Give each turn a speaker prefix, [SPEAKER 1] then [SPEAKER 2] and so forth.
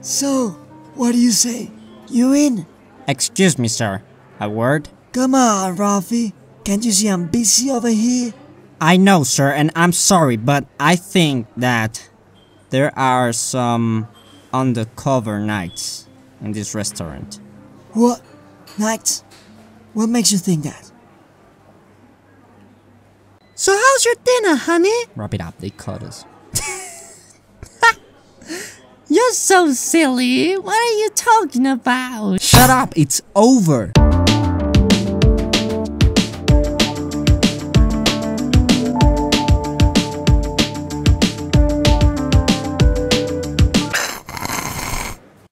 [SPEAKER 1] So, what do you say? You in?
[SPEAKER 2] Excuse me, sir. A word?
[SPEAKER 1] Come on, Ralphie. Can't you see I'm busy over here?
[SPEAKER 2] I know, sir, and I'm sorry, but I think that there are some undercover knights in this restaurant.
[SPEAKER 1] What? Knights? What makes you think that?
[SPEAKER 3] So how's your dinner, honey?
[SPEAKER 2] Wrap it up, they caught us.
[SPEAKER 3] You're so silly. What are you talking about?
[SPEAKER 2] Shut up, it's over!